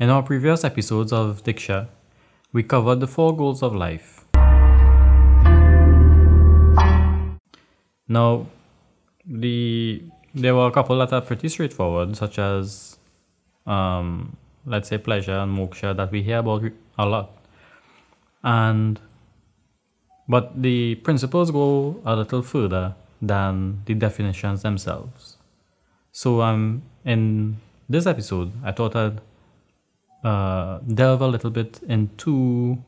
In our previous episodes of Diksha, we covered the four goals of life. Now, the there were a couple that are pretty straightforward, such as, um, let's say, pleasure and moksha that we hear about a lot, and but the principles go a little further than the definitions themselves. So, um, in this episode, I thought I'd uh, delve a little bit into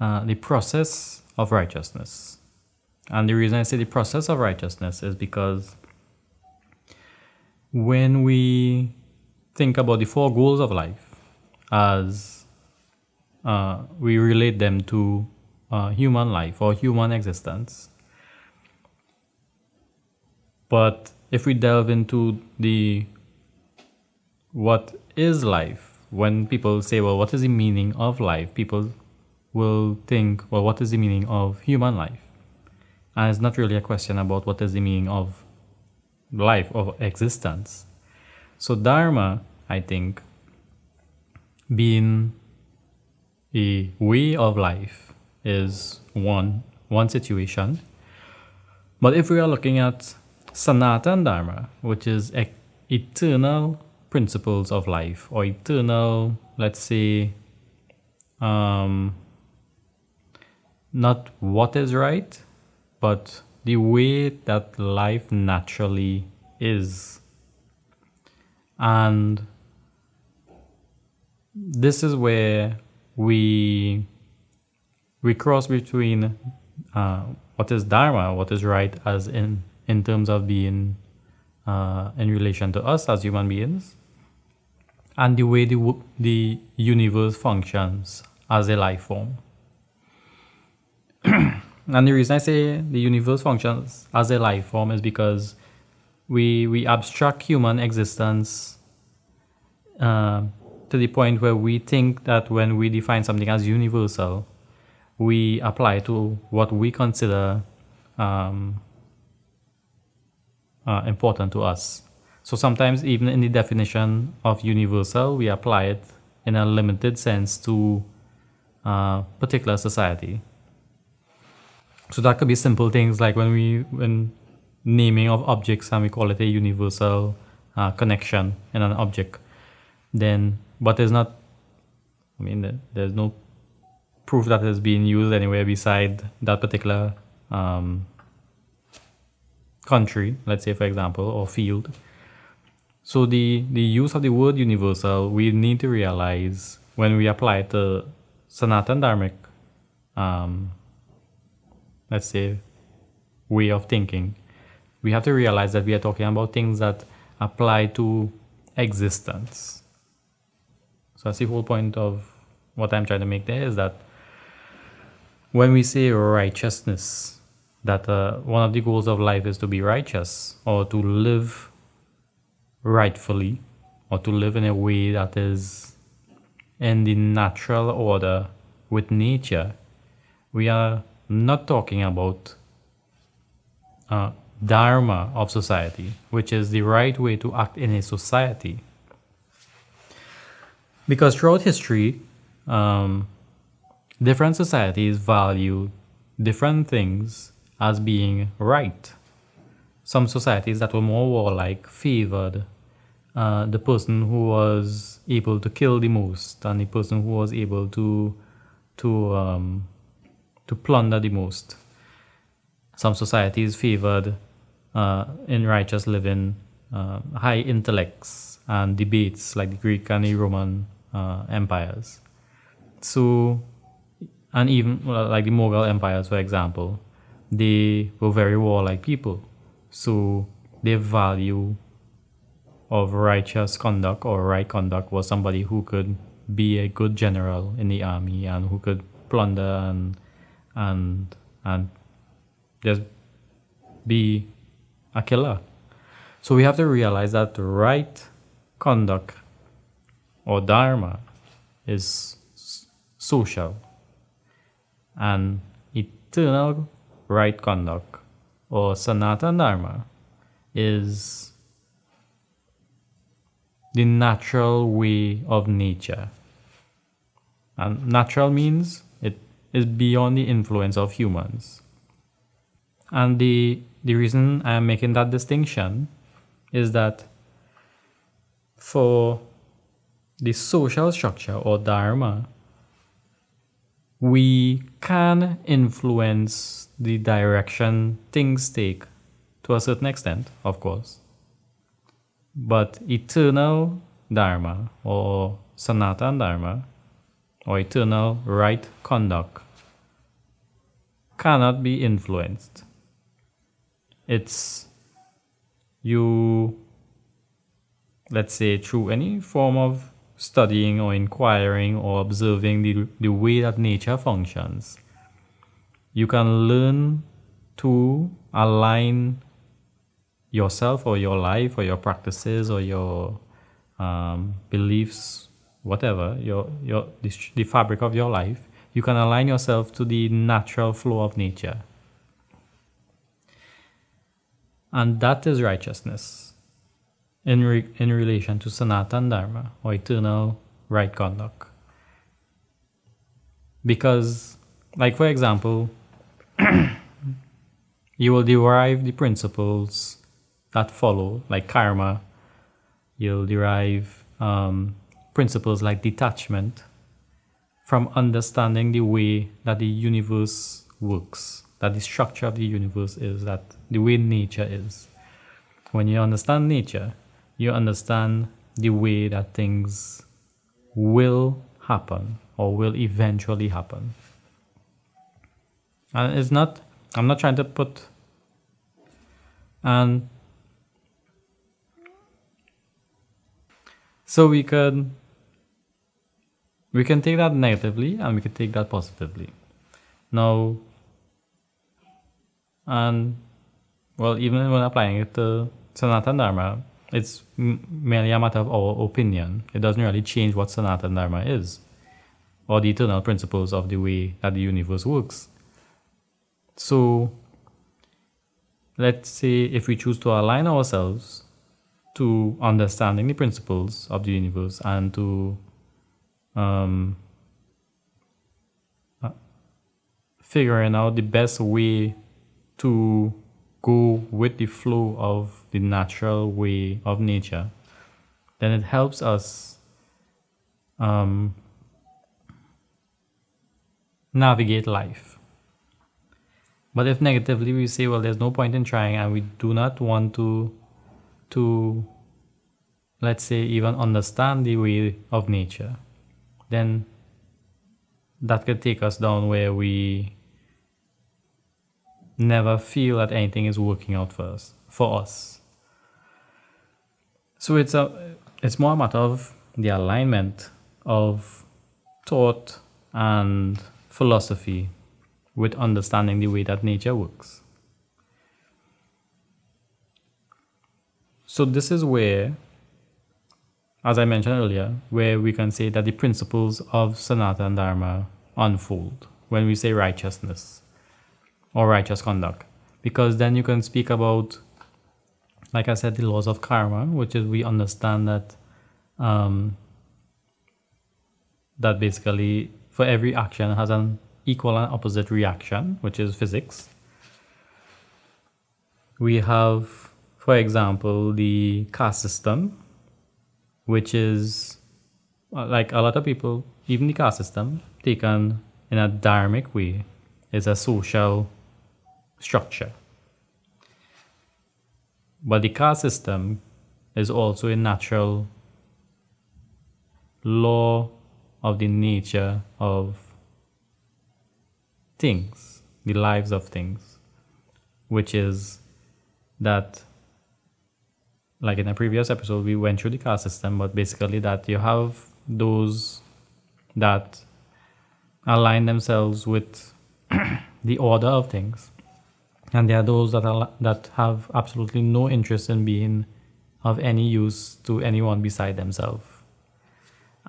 uh, the process of righteousness. And the reason I say the process of righteousness is because when we think about the four goals of life as uh, we relate them to uh, human life or human existence, but if we delve into the what is life when people say, well, what is the meaning of life? People will think, well, what is the meaning of human life? And it's not really a question about what is the meaning of life, of existence. So, Dharma, I think, being a way of life is one one situation. But if we are looking at Sanatan Dharma, which is eternal principles of life or eternal, let's say, um, not what is right, but the way that life naturally is. And this is where we we cross between uh, what is dharma, what is right, as in in terms of being uh, in relation to us as human beings, and the way the, the universe functions as a life form. and the reason I say the universe functions as a life form is because we, we abstract human existence uh, to the point where we think that when we define something as universal, we apply to what we consider um, uh, important to us. So sometimes even in the definition of universal, we apply it in a limited sense to a particular society. So that could be simple things like when we when naming of objects and we call it a universal uh, connection in an object. Then, but there's not. I mean, there's no proof that is being used anywhere beside that particular um, country. Let's say, for example, or field. So the, the use of the word universal, we need to realize when we apply to Sanatan Dharmic, um, let's say, way of thinking, we have to realize that we are talking about things that apply to existence. So that's the whole point of what I'm trying to make there is that when we say righteousness, that uh, one of the goals of life is to be righteous or to live rightfully or to live in a way that is in the natural order with nature, we are not talking about uh, dharma of society, which is the right way to act in a society. Because throughout history, um, different societies value different things as being right. Some societies that were more warlike favored uh, the person who was able to kill the most and the person who was able to to um, to plunder the most. Some societies favored uh, in righteous living uh, high intellects and debates like the Greek and the Roman uh, empires. So, and even like the Mughal empires, for example, they were very warlike people. So they value of righteous conduct or right conduct was somebody who could be a good general in the army and who could plunder and and and just be a killer. So we have to realize that right conduct or dharma is social and eternal right conduct or sanatan dharma is the natural way of nature. And natural means it is beyond the influence of humans. And the, the reason I'm making that distinction is that for the social structure or dharma, we can influence the direction things take to a certain extent, of course. But eternal dharma or sanatan dharma or eternal right conduct cannot be influenced. It's you, let's say, through any form of studying or inquiring or observing the, the way that nature functions, you can learn to align yourself or your life or your practices or your um, beliefs, whatever, your, your, the, the fabric of your life, you can align yourself to the natural flow of nature. And that is righteousness in, re, in relation to Sanatana Dharma or eternal right conduct. Because, like for example, you will derive the principles that follow, like karma. You'll derive um, principles like detachment from understanding the way that the universe works, that the structure of the universe is, that the way nature is. When you understand nature, you understand the way that things will happen or will eventually happen. And it's not, I'm not trying to put, and So we can we can take that negatively and we can take that positively. Now, and well, even when applying it to Sanatan Dharma, it's merely a matter of our opinion. It doesn't really change what Sanatan Dharma is or the eternal principles of the way that the universe works. So, let's say if we choose to align ourselves to understanding the principles of the universe and to um, uh, figuring out the best way to go with the flow of the natural way of nature, then it helps us um, navigate life. But if negatively we say, well, there's no point in trying and we do not want to to, let's say, even understand the way of nature, then that could take us down where we never feel that anything is working out for us. For us. So it's a it's more a matter of the alignment of thought and philosophy with understanding the way that nature works. So this is where, as I mentioned earlier, where we can say that the principles of Sanatana Dharma unfold when we say righteousness or righteous conduct. Because then you can speak about, like I said, the laws of karma, which is we understand that um, that basically for every action has an equal and opposite reaction, which is physics. We have for example, the caste system, which is uh, like a lot of people, even the caste system, taken in a dharmic way, is a social structure. But the caste system is also a natural law of the nature of things, the lives of things, which is that like in a previous episode, we went through the caste system, but basically that you have those that align themselves with the order of things, and there are those that that have absolutely no interest in being of any use to anyone beside themselves,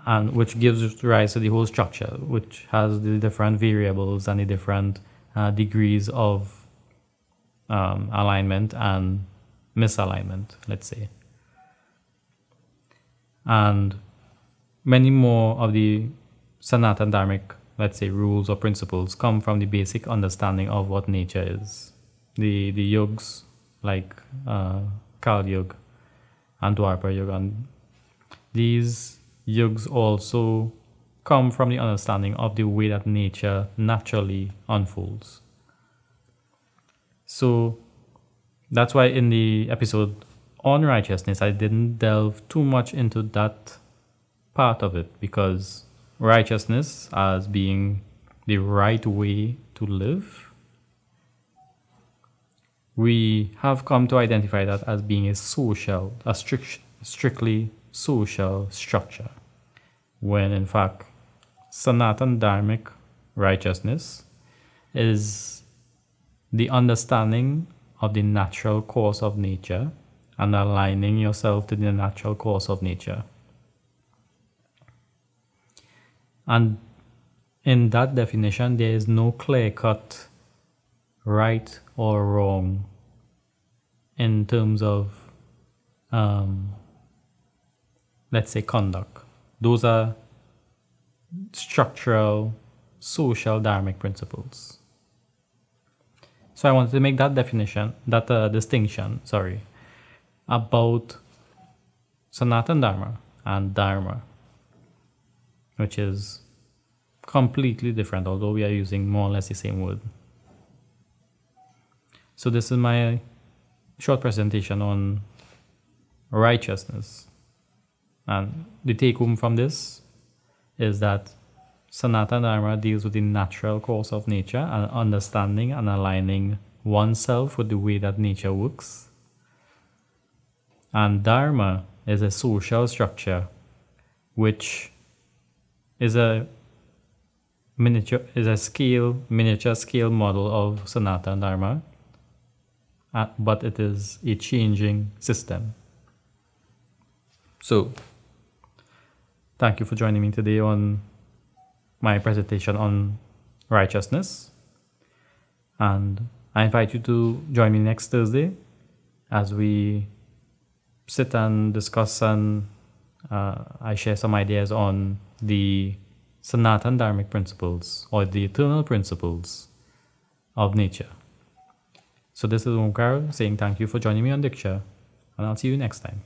and which gives rise to the whole structure, which has the different variables and the different uh, degrees of um, alignment and misalignment, let's say. And many more of the Sanatan Dharmic, let's say, rules or principles come from the basic understanding of what nature is. The the yugs like uh, Kali Yuga and Dwapara Yuga, and these yugs also come from the understanding of the way that nature naturally unfolds. So that's why in the episode on righteousness, I didn't delve too much into that part of it because righteousness as being the right way to live, we have come to identify that as being a social, a strict, strictly social structure, when in fact Sanatan Dharmic righteousness is the understanding of the natural course of nature and aligning yourself to the natural course of nature. And in that definition, there is no clear cut right or wrong in terms of, um, let's say, conduct. Those are structural, social dharmic principles. So I wanted to make that definition, that uh, distinction, sorry, about Sanatan Dharma and Dharma, which is completely different, although we are using more or less the same word. So this is my short presentation on righteousness. And the take home from this is that Sanatana Dharma deals with the natural course of nature and understanding and aligning oneself with the way that nature works. And Dharma is a social structure which is a miniature is a scale miniature scale model of Sanatana Dharma, but it is a changing system. So Thank you for joining me today on my presentation on righteousness. And I invite you to join me next Thursday as we sit and discuss and uh, I share some ideas on the Sanatan Dharmic principles or the eternal principles of nature. So this is Omkar saying thank you for joining me on Diksha and I'll see you next time.